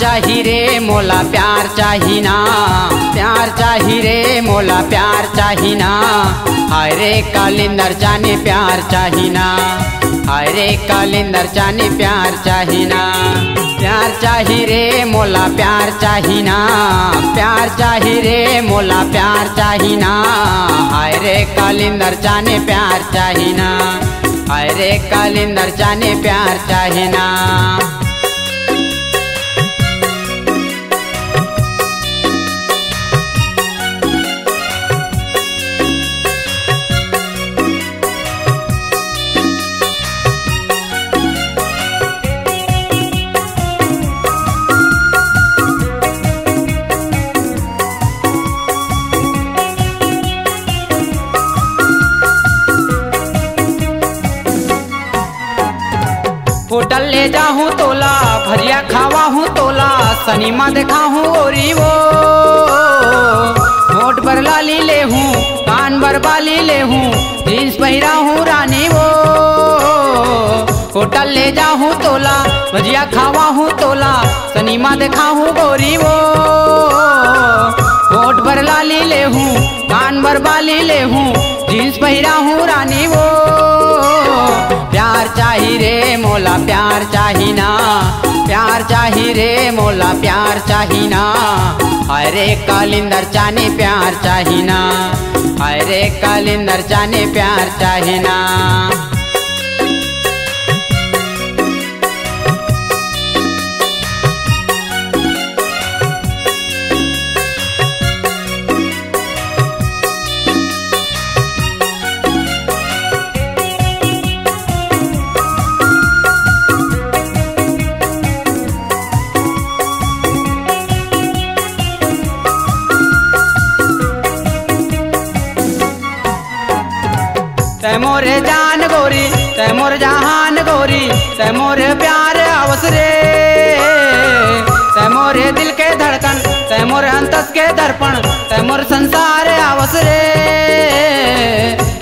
चाही रे मोला प्यार चाही ना प्यार चाही रे मोला प्यार चाही ना हाय रे कालिंदर जाने प्यार चाही ना हाय रे कालिंदर जाने प्यार चाही ना प्यार चाही रे मोला प्यार चाही ना प्यार चाही रे मोला प्यार चाही ना हाय रे कालिंदर जाने प्यार चाही ना हाय रे कालिंदर जाने प्यार चाही ना होटल ले जाहूँ तोला, भजिया खावा हूँ तोला, सनीमा देखा हूँ ओरी वो। होट पर लाली ले हूँ कान पर बाली ले हूँ जींस पहिरा हूँ रानी वो। होटल ले जाहूँ तोला, भजिया खावा हूँ तोला, सनीमा देखा हूँ गोरी वो। होट पर लाली ले हूँ कान पर बाली ले हूँ जींस पहिरा हूँ रानी वो। चाही रे मोला प्यार चाही ना। प्यार चाही रे मोला प्यार चाही ना। अरे कालिंदर चाने प्यार चाही ना। अरे कालिंदर चाने प्यार चाही ना। मोरे जान गोरी तै मोर जहान गोरी तै मोरे प्यार अवसरे तै मोरे दिल के धड़कन तै मोर अंतस के दर्पण तै मोर संसार अवसरे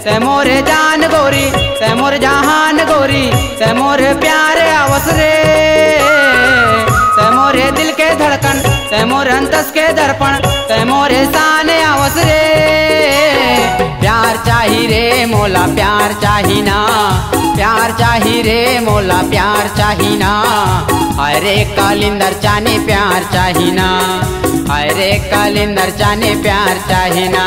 तै मोरे जान गोरी तै मोर जहान गोरी तै मोर प्यार अवसरे तै मोरे दिल के धड़कन तै मोर अंतस के दर्पण तै मोरे प्यार चाही रे मोला प्यार चाही ना। प्यार चाही रे मोला प्यार चाही ना। अरे कालिंदर चाने प्यार चाही ना। अरे कालिंदर चाने प्यार चाही ना।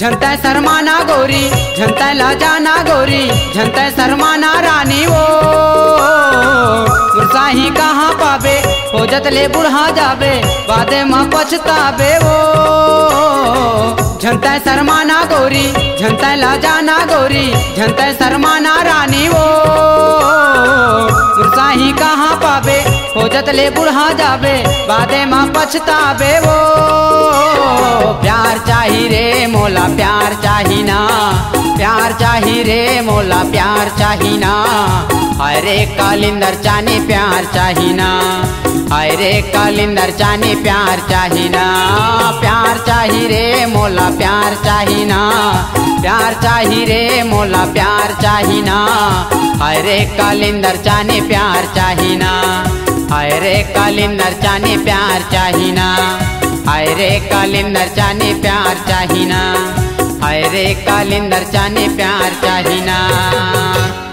झंता शर्माना गोरी झंता लाजाना गोरी झंता शर्माना रानी वो। मुरसाही कहाँ पावे हो जतले बुढ़ा जाबे बादे में पछताबे वो। झंता शर्माना गोरी झंता लाजाना गोरी शर्मा ना रानी वो। मुरसाही कहाँ पावे हो जतले बुढ़ा जाबे बादे में पछताबे वो प्यार चाही रे मोला प्यार चाही ना प्यार चाही रे मोला प्यार चाही ना अरे कालिंदर जाने प्यार चाही ना अरे कालिंदर जाने प्यार चाही ना प्यार चाही रे मोला प्यार चाही ना प्यार चाही रे मोला प्यार चाही ना अरे कालिंदर चाने प्यार चाही ना अरे काली जाने प्यार चाहिना आय रे काली जाने प्यार चाहिना आय रे काली जाने प्यार चाही ना।